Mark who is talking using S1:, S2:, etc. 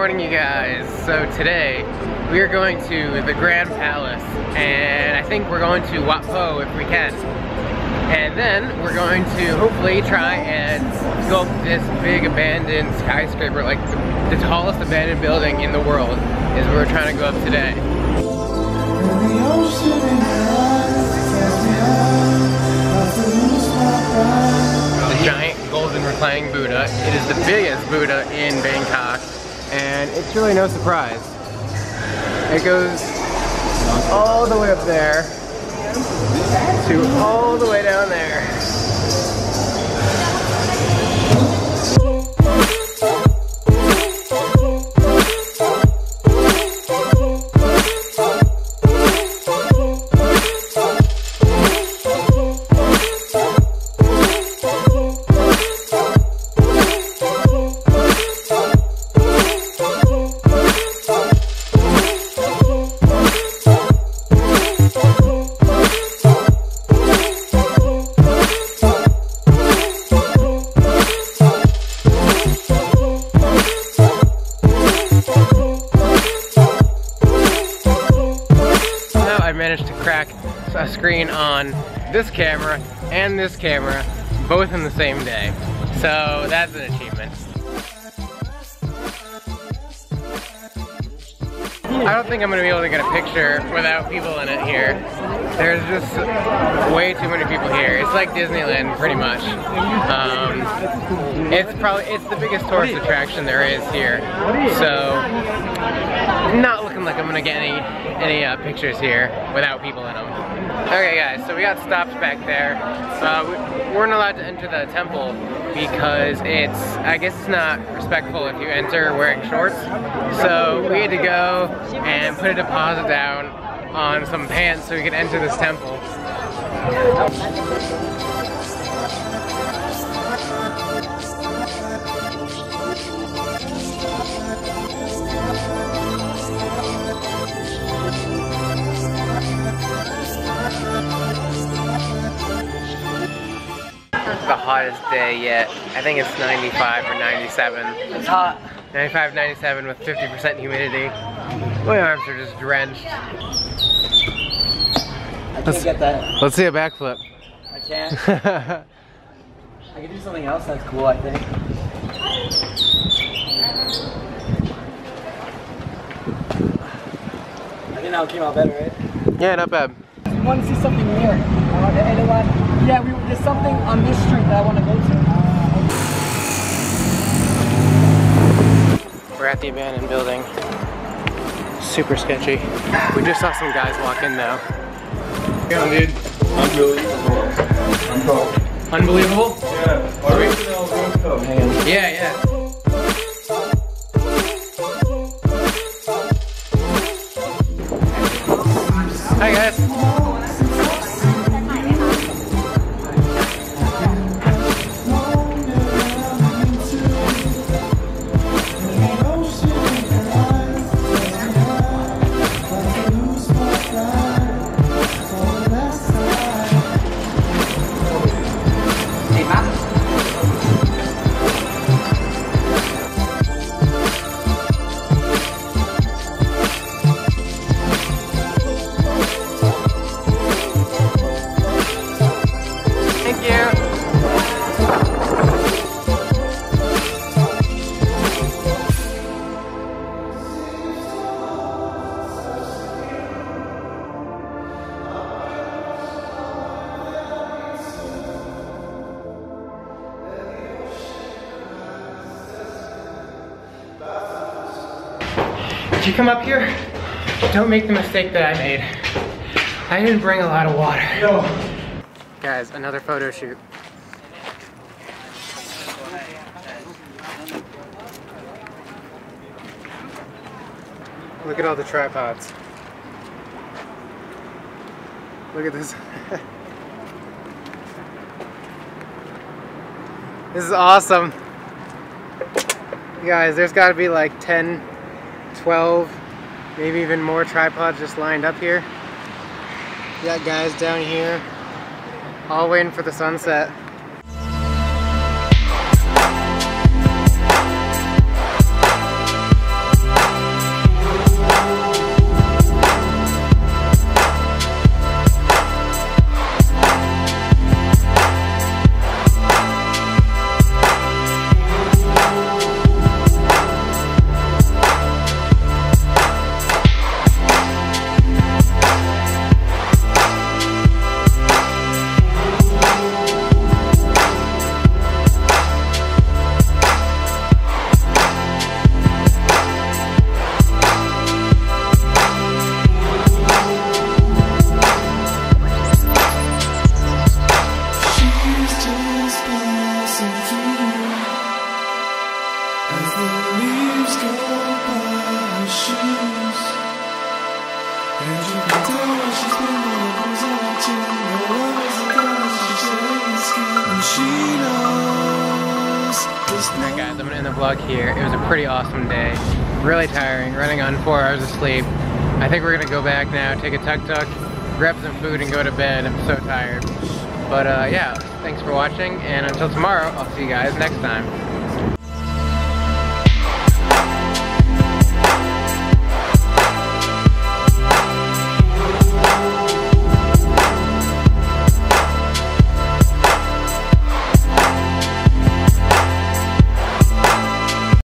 S1: morning, you guys. So today, we are going to the Grand Palace, and I think we're going to Wat Po if we can. And then we're going to hopefully try and go up this big abandoned skyscraper, like the, the tallest abandoned building in the world, is where we're trying to go up today. The giant golden reclining Buddha. It is the biggest Buddha in Bangkok, and it's really no surprise. It goes all the way up there to all the way down there. Crack a screen on this camera and this camera both in the same day. So that's an achievement. I don't think I'm gonna be able to get a picture without people in it here. There's just way too many people here. It's like Disneyland, pretty much. Um, it's probably it's the biggest tourist attraction there is here. So, not like I'm gonna get any any uh, pictures here without people in them. Okay, guys. So we got stopped back there. Uh, we weren't allowed to enter the temple because it's I guess it's not respectful if you enter wearing shorts. So we had to go and put a deposit down on some pants so we could enter this temple. The hottest day yet. I think it's 95 or 97.
S2: It's hot.
S1: 95, 97 with 50% humidity. My arms are just drenched.
S2: I
S1: Let's-
S2: get that.
S1: Let's see a backflip.
S2: I can't. I can do something else that's cool, I think. I think now it came out better, right?
S1: yeah, not bad.
S2: We want to see something near. Uh, the other one. Yeah, we, there's something on this street that I want to go to.
S1: We're at the abandoned building. Super sketchy. We just saw some guys walk in though.
S3: Yeah, dude. Unbelievable. Unbelievable.
S1: Unbelievable?
S3: Yeah. Original rooftop.
S1: Yeah, yeah. Hi guys. Did you come up here? Don't make the mistake that I made. I didn't bring a lot of water. Guys, another photo shoot. Look at all the tripods. Look at this. this is awesome. Guys, there's got to be like 10, 12, maybe even more tripods just lined up here. You got guys down here, all waiting for the sunset. Vlog here. It was a pretty awesome day. Really tiring, running on four hours of sleep. I think we're gonna go back now, take a tuk-tuk, grab some food and go to bed. I'm so tired. But uh, yeah, thanks for watching and until tomorrow, I'll see you guys next time.